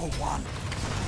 for one.